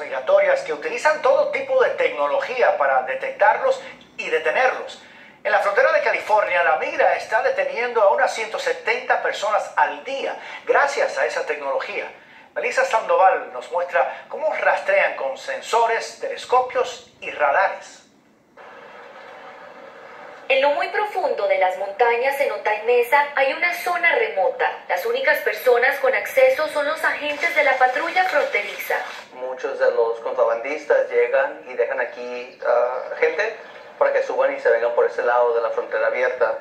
migratorias que utilizan todo tipo de tecnología para detectarlos y detenerlos. En la frontera de California, la migra está deteniendo a unas 170 personas al día gracias a esa tecnología. Melissa Sandoval nos muestra cómo rastrean con sensores, telescopios y radares. En lo muy profundo de las montañas en Otay Mesa hay una zona remota. Las únicas personas con acceso son los agentes de la patrulla fronteriza. Muchos de los contrabandistas llegan y dejan aquí uh, gente para que suban y se vengan por ese lado de la frontera abierta.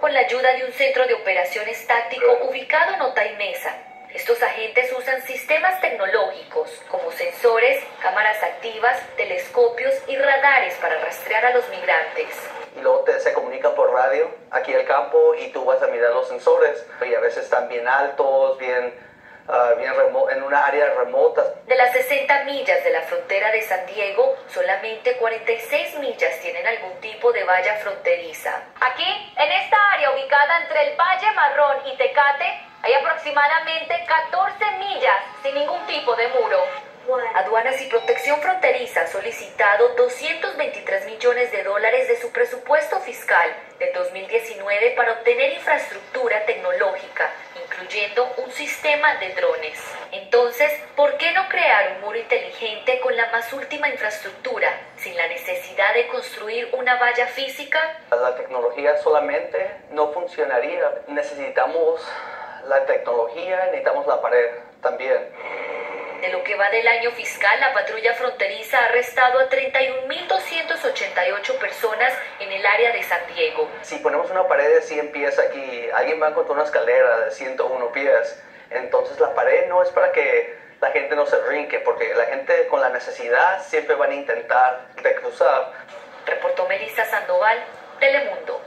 Con la ayuda de un centro de operaciones táctico ubicado en Otay Mesa, estos agentes usan sistemas tecnológicos como sensores, cámaras activas, telescopios y radares para rastrear a los migrantes. Y luego te, se comunican por radio aquí al campo y tú vas a mirar los sensores y a veces están bien altos, bien, uh, bien en una área remota. De las 60 millas de la frontera de San Diego, solamente 46 millas tienen algún tipo de valla fronteriza. Aquí, en esta área ubicada entre el Valle Marrón y Tecate, hay aproximadamente 14 millas sin ningún tipo de muro. Aduanas y Protección Fronteriza ha solicitado 223 millones de dólares de su presupuesto fiscal de 2019 para obtener infraestructura tecnológica, sistema de drones. Entonces, ¿por qué no crear un muro inteligente con la más última infraestructura, sin la necesidad de construir una valla física? La tecnología solamente no funcionaría. Necesitamos la tecnología, necesitamos la pared también. Que va del año fiscal, la patrulla fronteriza ha arrestado a 31.288 personas en el área de San Diego. Si ponemos una pared de 100 pies aquí, alguien va a encontrar una escalera de 101 pies. Entonces la pared no es para que la gente no se rinque, porque la gente con la necesidad siempre van a intentar de cruzar. Reportó Melissa Sandoval, Telemundo.